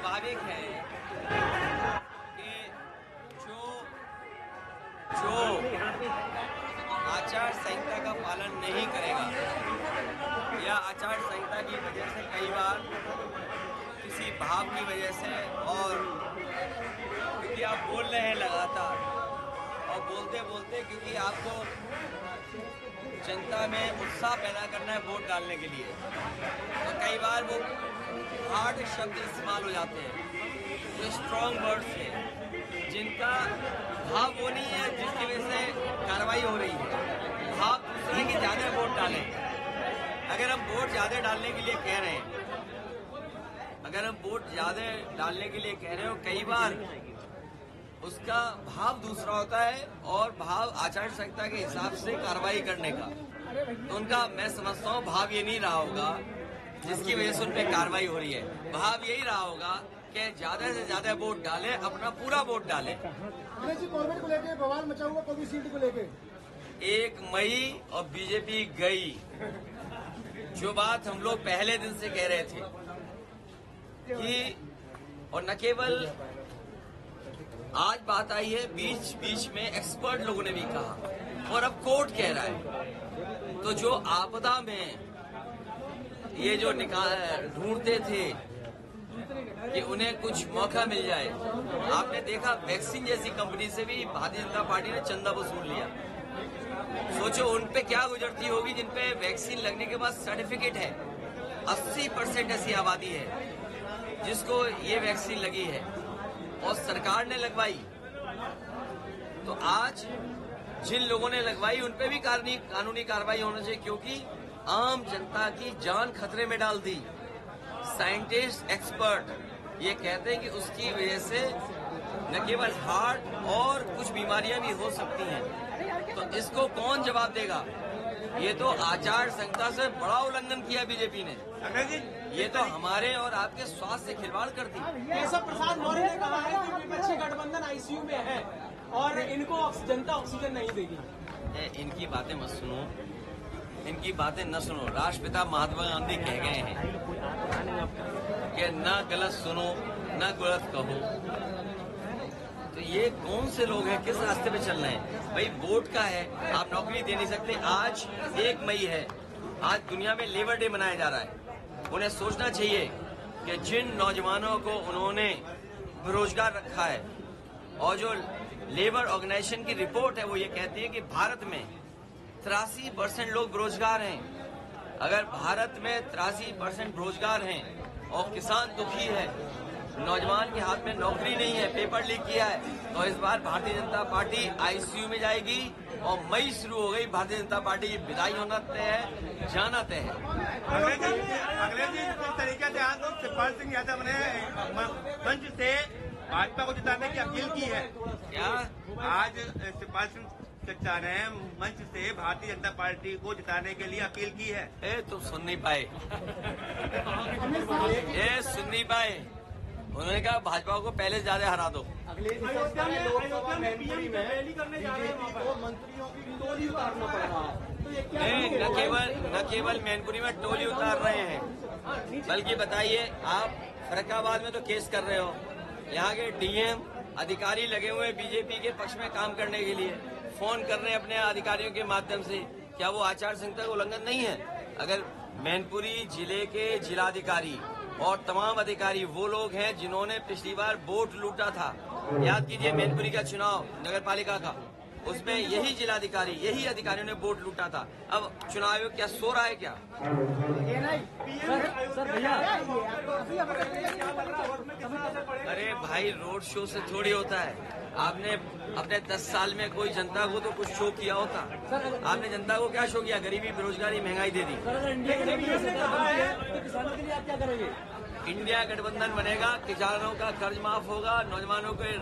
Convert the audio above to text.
स्वाभाविक है कि जो जो आचार संहिता का पालन नहीं करेगा, या आचार संहिता की वजह से कई बार किसी भाव की वजह से और क्योंकि आप बोल रहे हैं लगातार और बोलते बोलते क्योंकि आपको जनता में उत्साह पैदा करना है वोट डालने के लिए। तो कई बार वो हार्ड शब्द इस्तेमाल हो जाते हैं। जो स्ट्रॉन्ग वर्ड्स हैं, जिनका भाव वो नहीं है, जिसकी वजह से कार्रवाई हो रही है। भाव दूसरा है कि ज़्यादा वोट डालें। अगर हम वोट ज़्यादा डालने के लिए कह रहे हैं, अगर हम वोट ज़्यादा डालने के लिए कह रहे हो, कई बार उसका भाव दूसरा होता है और भाव आचार संहिता के हिसाब से कार्रवाई करने का। तो उनका मैं समझता हूँ भाव ये नहीं रहा होगा जिसकी वजह से उनपे कार्रवाई हो रही है। भाव यही रहा होगा कि ज़्यादा से ज़्यादा वोट डाले अपना पूरा वोट डालें। को लेके बवाल मचा हुआ सीट को लेके। एक मई और बीजेपी गई जो बात हम लोग पहले दिन से कह रहे थे कि और न केवल आज बात आई है बीच बीच में एक्सपर्ट लोगों ने भी कहा। और अब कोर्ट कह रहा है। तो जो आपदा में ये जो निकाल ढूंढते थे कि उन्हें कुछ मौका मिल जाए, आपने देखा वैक्सीन जैसी कंपनी से भी भारतीय जनता पार्टी ने चंदा वसूल लिया। सोचो उन पे क्या गुजरती होगी जिन पे वैक्सीन लगने के बाद सर्टिफिकेट है। 80 परसेंट ऐसी आबादी है जिसको ये वैक्सीन लगी है। और सरकार ने लगवाई। तो आज जिन लोगों ने लगवाई, उन पे भी कानूनी कार्रवाई होना चाहिए, क्योंकि आम जनता की जान खतरे में डाल दी। साइंटिस्ट एक्सपर्ट ये कहते हैं कि उसकी वजह से न केवल हार्ट और कुछ बीमारियाँ भी हो सकती हैं। तो इसको कौन जवाब देगा? ये तो आचार संहिता से बड़ा उल्लंघन किया बीजेपी ने। ये तो हमारे और आपके स्वास्थ्य से खिलवाड़ कर दी। केशव प्रसाद मौर्य ने कहा है कि विपक्षी गठबंधन आईसीयू में है और इनको जनता ऑक्सीजन नहीं देगी। ए, इनकी बातें मत सुनो। इनकी बातें न सुनो। राष्ट्रपिता महात्मा गांधी कह गए हैं कि न गलत सुनो न गलत कहो। तो ये कौन से लोग हैं? किस रास्ते पे चल रहे हैं? भाई, वोट का है। आप नौकरी दे नहीं सकते। आज एक मई है। आज दुनिया में लेबर डे मनाया जा रहा है। उन्हें सोचना चाहिए कि जिन नौजवानों को उन्होंने बेरोजगार रखा है और जो लेबर ऑर्गेनाइजेशन की रिपोर्ट है, वो ये कहती है कि भारत में तिरासी परसेंट लोग बेरोजगार हैं। अगर भारत में तिरासी परसेंट बेरोजगार हैं और किसान दुखी है नौजवान के हाथ में नौकरी नहीं है पेपर लीक किया है। तो इस बार भारतीय जनता पार्टी आईसीयू में जाएगी और मई शुरू हो गई। भारतीय जनता पार्टी की विदाई होना तय है जाना तय है। अगले दिन जिस तरीके से आज शिवपाल सिंह यादव ने मंच से भाजपा को जिताने की अपील की है। क्या? आज शिवपाल सिंह चच्चा ने मंच से भारतीय जनता पार्टी को जिताने के लिए अपील की है। ए तुम सुन नहीं पाए। ए सुन नहीं पाए। उन्होंने कहा भाजपा को पहले ज़्यादा हरा दो। अयोध्या में अयोध्या में पीएम रैली करने जा रहे हैं वहाँ मंत्रियों की टोली उतारना पड़ रहा है। तो ये क्या नहीं न केवल न केवल मैनपुरी में टोली उतार रहे हैं बल्कि बताइए आप फरक्काबाद में तो केस कर रहे हो। यहाँ के डीएम अधिकारी लगे हुए हैं बीजेपी के पक्ष में काम करने के लिए। फ़ोन कर रहे हैं अपने अधिकारियों के माध्यम से। क्या वो आचार संहिता का उल्लंघन नहीं है? अगर मैनपुरी ज़िले के जिलाधिकारी और तमाम अधिकारी वो लोग हैं जिन्होंने पिछली बार वोट लूटा था। याद कीजिए मैनपुरी का चुनाव नगर पालिका का। उसमें यही जिलाधिकारी, यही अधिकारियों ने वोट लूटा था। अब चुनाव आयोग क्या सो रहा है क्या? अरे भाई, रोड शो से थोड़ी होता है। आपने अपने दस साल में कोई जनता को तो कुछ शो किया होता। आपने जनता को क्या शो किया? गरीबी बेरोजगारी महँगाई दे दी। इंडिया गठबंधन बनेगा किसानों का कर्ज माफ़ होगा नौजवानों के